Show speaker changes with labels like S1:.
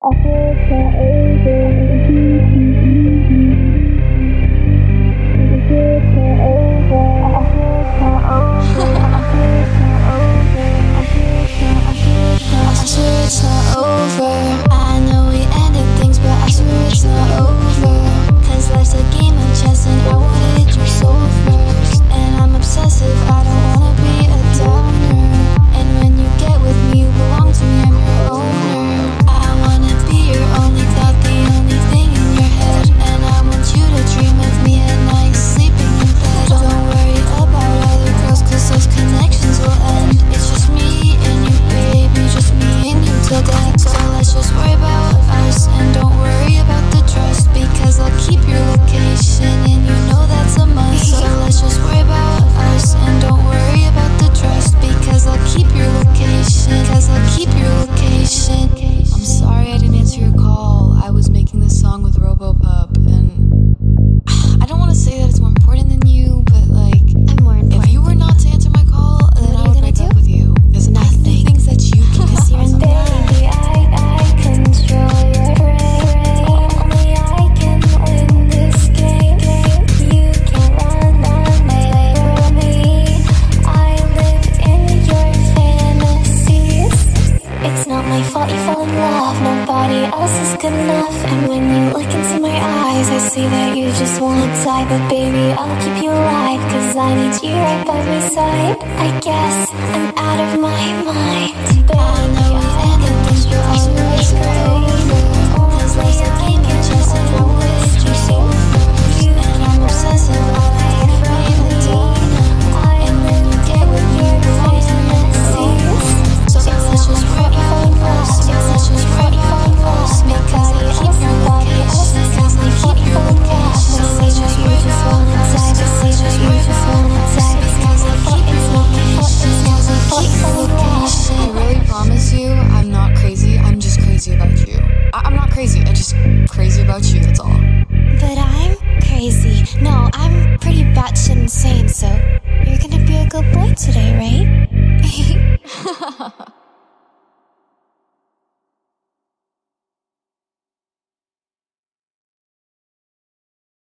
S1: I feel so
S2: old It's not my
S1: fault you fall in love, nobody else is good enough. And when you look into my eyes, I see that you just wanna die. But baby, I'll keep you alive, cause I need you right by my side. I guess I'm out of my mind.
S2: crazy. I'm just crazy about you, that's all.
S1: But I'm crazy. No, I'm pretty batshit insane, so you're gonna be a good boy today, right?